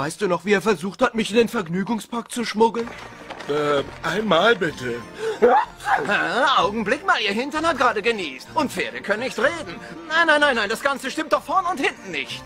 Weißt du noch, wie er versucht hat, mich in den Vergnügungspark zu schmuggeln? Äh, einmal bitte. Ah, Augenblick mal, ihr Hintern hat gerade genießt. Und Pferde können nicht reden. Nein, nein, nein, nein, das Ganze stimmt doch vorn und hinten nicht.